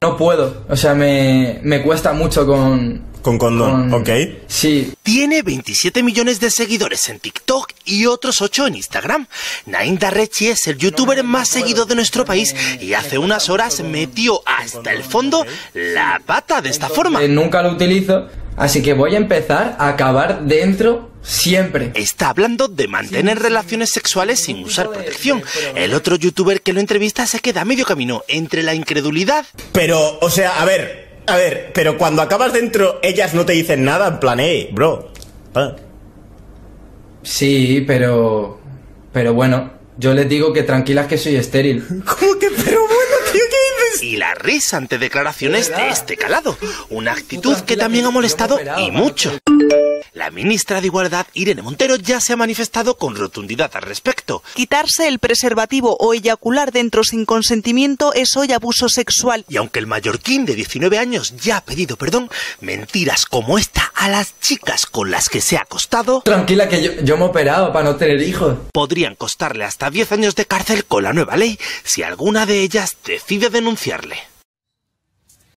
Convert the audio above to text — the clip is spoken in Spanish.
No puedo, o sea, me, me cuesta mucho con... Con condón, con- ok. Sí, Tiene 27 millones de seguidores en TikTok y otros 8 en Instagram. Naim Darrechi es el youtuber más seguido de nuestro país y hace unas horas metió hasta el fondo la pata de esta forma. eh, nunca lo utilizo, así que voy a empezar a acabar dentro siempre. Está hablando de mantener relaciones sexuales sin usar protección. El otro youtuber que lo entrevista se queda a medio camino entre la incredulidad Pero, o sea, a ver, a ver, pero cuando acabas dentro, ellas no te dicen nada, en plan, hey, bro. ah. Sí, pero... Pero bueno, yo les digo que tranquilas que soy estéril. ¿Cómo que, pero bueno, tío, qué dices? y la risa ante declaraciones de este calado. Una actitud que también ha molestado y mucho. La ministra de Igualdad, Irene Montero, ya se ha manifestado con rotundidad al respecto. Quitarse el preservativo o eyacular dentro sin consentimiento es hoy abuso sexual. Y aunque el mallorquín de 19 años ya ha pedido perdón, mentiras como esta a las chicas con las que se ha acostado Tranquila que yo, yo me he operado para no tener hijos. podrían costarle hasta 10 años de cárcel con la nueva ley si alguna de ellas decide denunciarle.